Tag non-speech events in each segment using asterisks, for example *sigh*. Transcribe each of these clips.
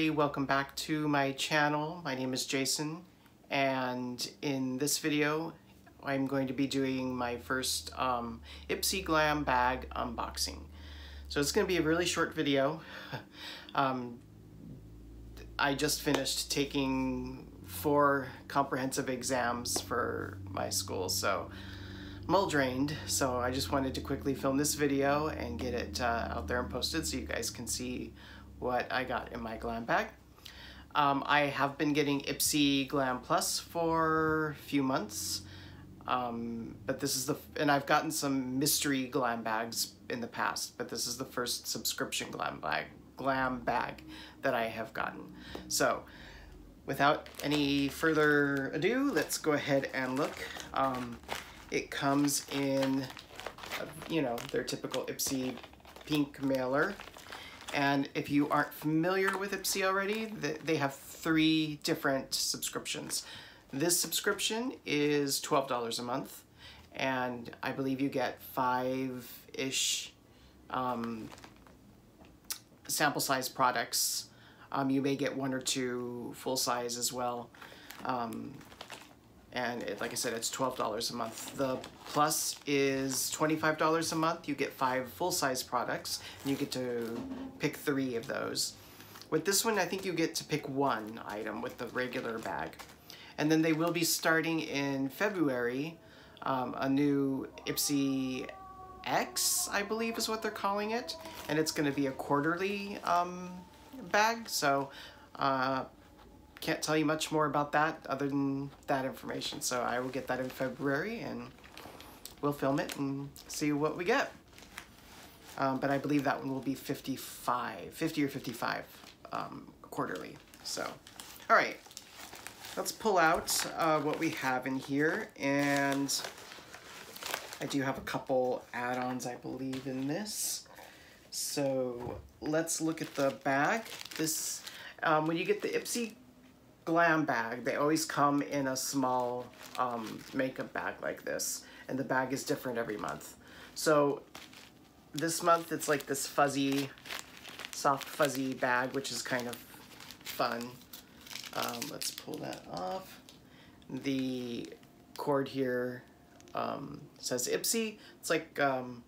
everybody, welcome back to my channel. My name is Jason and in this video I'm going to be doing my first um, Ipsy Glam bag unboxing. So it's going to be a really short video. *laughs* um, I just finished taking four comprehensive exams for my school so I'm all drained so I just wanted to quickly film this video and get it uh, out there and posted so you guys can see what I got in my glam bag. Um, I have been getting Ipsy Glam Plus for a few months, um, but this is the, and I've gotten some mystery glam bags in the past, but this is the first subscription glam bag, glam bag that I have gotten. So without any further ado, let's go ahead and look. Um, it comes in, uh, you know, their typical Ipsy pink mailer. And if you aren't familiar with Ipsy already, they have three different subscriptions. This subscription is $12 a month, and I believe you get five-ish um, sample size products. Um, you may get one or two full size as well. Um, and it, like I said, it's $12 a month. The plus is $25 a month. You get five full-size products, and you get to pick three of those. With this one, I think you get to pick one item with the regular bag. And then they will be starting in February um, a new Ipsy X, I believe is what they're calling it. And it's going to be a quarterly um, bag. So uh, can't tell you much more about that other than that information. So I will get that in February and we'll film it and see what we get. Um, but I believe that one will be 55, 50 or 55 um, quarterly. So, all right, let's pull out uh, what we have in here. And I do have a couple add-ons, I believe, in this. So let's look at the bag. This, um, when you get the Ipsy glam bag, they always come in a small um, makeup bag like this. And the bag is different every month. So this month it's like this fuzzy, soft fuzzy bag, which is kind of fun. Um, let's pull that off. The cord here um, says Ipsy. It's like, um,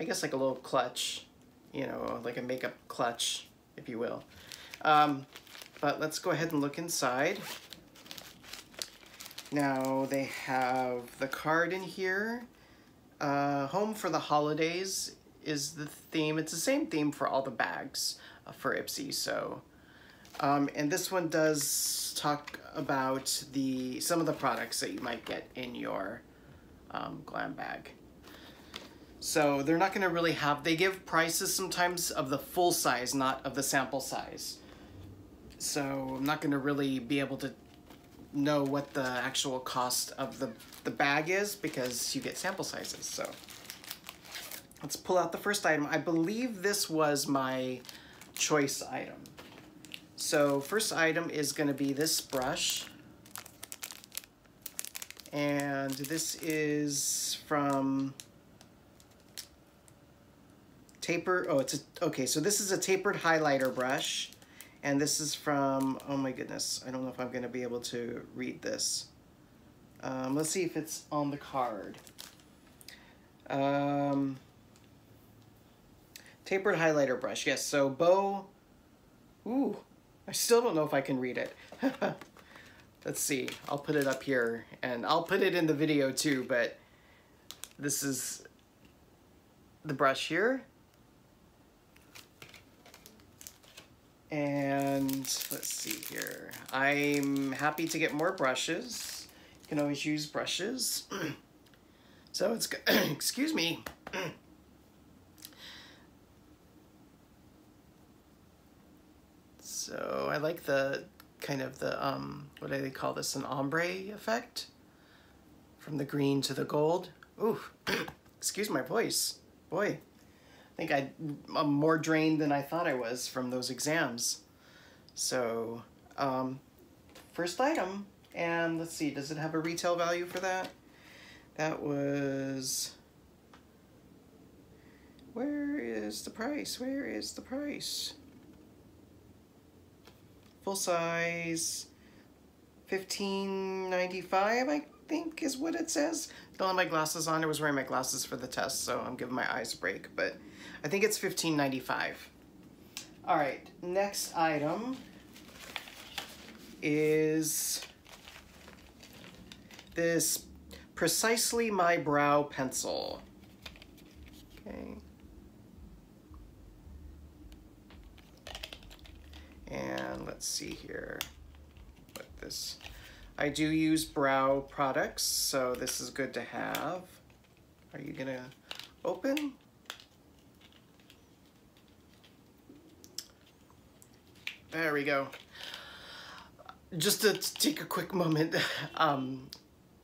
I guess like a little clutch, you know, like a makeup clutch, if you will. Um, but let's go ahead and look inside. Now they have the card in here. Uh, home for the holidays is the theme. It's the same theme for all the bags uh, for Ipsy. So, um, and this one does talk about the some of the products that you might get in your um, glam bag. So they're not going to really have, they give prices sometimes of the full size, not of the sample size so I'm not going to really be able to know what the actual cost of the, the bag is because you get sample sizes. So let's pull out the first item. I believe this was my choice item. So first item is going to be this brush. And this is from Taper, oh, it's a, okay, so this is a tapered highlighter brush. And this is from, oh my goodness, I don't know if I'm going to be able to read this. Um, let's see if it's on the card. Um, tapered highlighter brush, yes, so Bow, ooh, I still don't know if I can read it. *laughs* let's see, I'll put it up here, and I'll put it in the video too, but this is the brush here. And let's see here. I'm happy to get more brushes. You can always use brushes. *clears throat* so it's, *clears throat* excuse me. *clears throat* so I like the kind of the, um, what do they call this, an ombre effect? From the green to the gold. Ooh, excuse my voice. Boy, I think I, I'm more drained than I thought I was from those exams. So, um, first item, and let's see, does it have a retail value for that? That was, where is the price? Where is the price? full size, fifteen ninety five. I think is what it says. Don't have my glasses on. I was wearing my glasses for the test, so I'm giving my eyes a break. But I think it's fifteen ninety five. All right, next item is this Precisely My Brow Pencil. Okay. And let's see here what this, I do use brow products, so this is good to have. Are you gonna open? There we go. Just to take a quick moment, *laughs* um,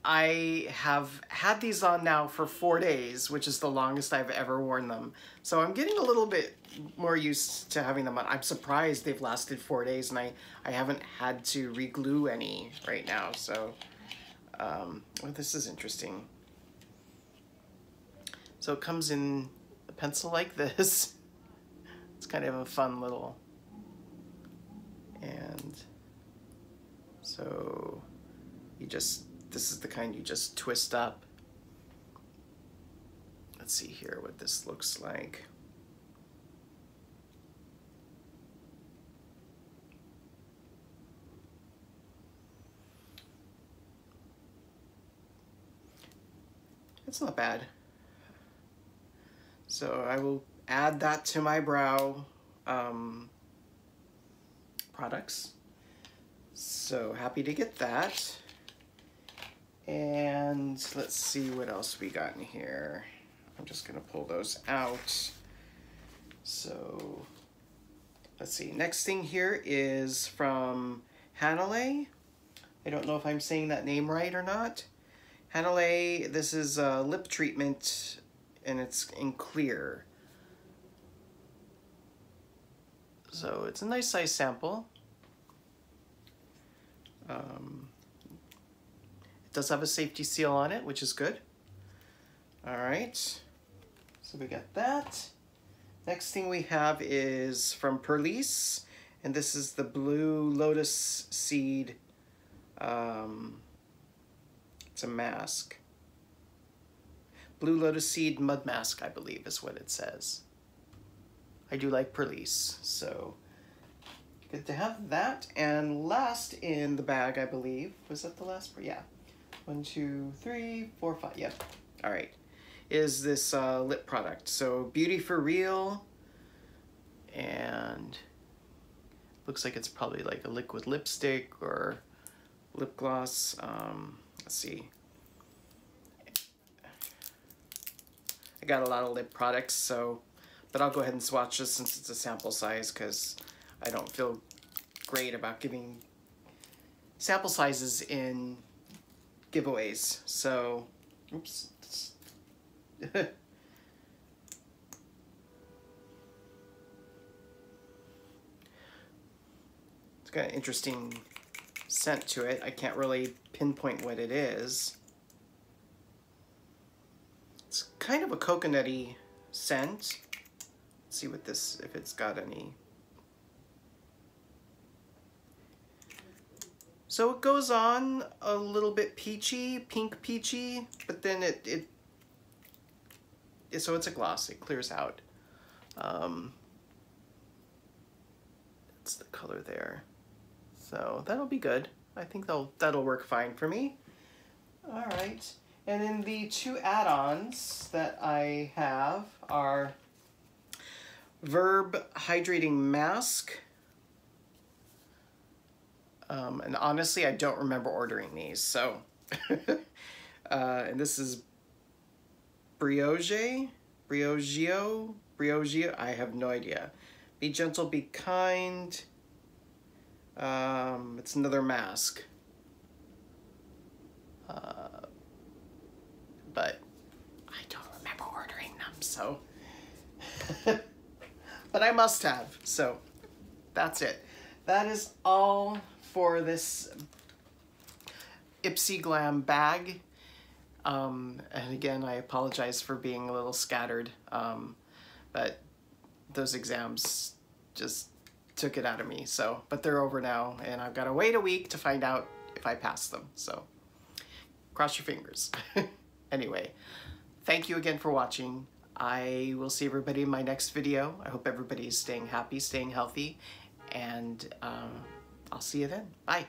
I have had these on now for four days, which is the longest I've ever worn them. So I'm getting a little bit more used to having them on. I'm surprised they've lasted four days and I, I haven't had to reglue any right now. So um, oh, this is interesting. So it comes in a pencil like this. *laughs* It's kind of a fun little, and so you just this is the kind you just twist up. Let's see here what this looks like. It's not bad. So I will add that to my brow um, products. So happy to get that. And let's see what else we got in here. I'm just gonna pull those out. So let's see, next thing here is from Hanalei. I don't know if I'm saying that name right or not. Hanalei, this is a lip treatment and it's in clear. So it's a nice size sample. Um, does have a safety seal on it, which is good. All right, so we got that. Next thing we have is from Purlisse, and this is the Blue Lotus Seed. Um, it's a mask. Blue Lotus Seed Mud Mask, I believe is what it says. I do like Purlisse, so good to have that. And last in the bag, I believe, was that the last? Yeah, one, two, three, four, five. Yep. All right. Is this uh, lip product. So Beauty for Real. And looks like it's probably like a liquid lipstick or lip gloss. Um, let's see. I got a lot of lip products, so, but I'll go ahead and swatch this since it's a sample size because I don't feel great about giving sample sizes in giveaways. So, oops. *laughs* it's got an interesting scent to it. I can't really pinpoint what it is. It's kind of a coconutty scent. Let's see what this, if it's got any So it goes on a little bit peachy, pink peachy, but then it, it, so it's a gloss, it clears out. Um, it's the color there. So that'll be good. I think that'll, that'll work fine for me. All right. And then the two add-ons that I have are Verb Hydrating Mask um, and honestly, I don't remember ordering these. So, *laughs* uh, and this is Brioche, Briogeo, Briogeo. I have no idea. Be gentle, be kind. Um, it's another mask. Uh, but I don't remember ordering them, so. *laughs* but I must have, so that's it. That is all for this Ipsy Glam bag. Um, and again, I apologize for being a little scattered, um, but those exams just took it out of me. So, but they're over now and I've got to wait a week to find out if I pass them. So cross your fingers. *laughs* anyway, thank you again for watching. I will see everybody in my next video. I hope everybody is staying happy, staying healthy, and um, I'll see you then. Bye.